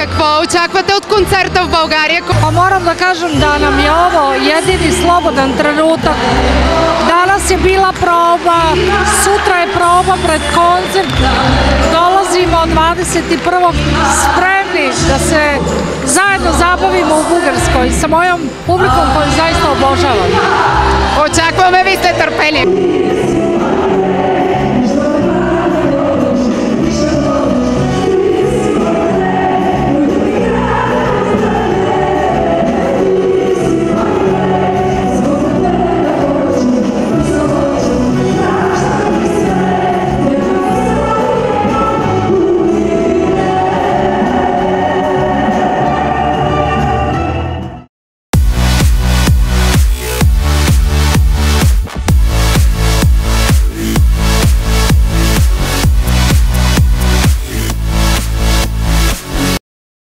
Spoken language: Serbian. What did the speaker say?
nekakvo očekvate od koncerta u Bulgarije? Pa moram da kažem da nam je ovo jedini slobodan trenutak. Danas je bila proba, sutra je proba pred koncert. Dolazimo 21. spremni da se zajedno zabavimo u Bugarskoj sa mojom publikom koju zaista obožavam. Očekujeme, vi ste trpeli.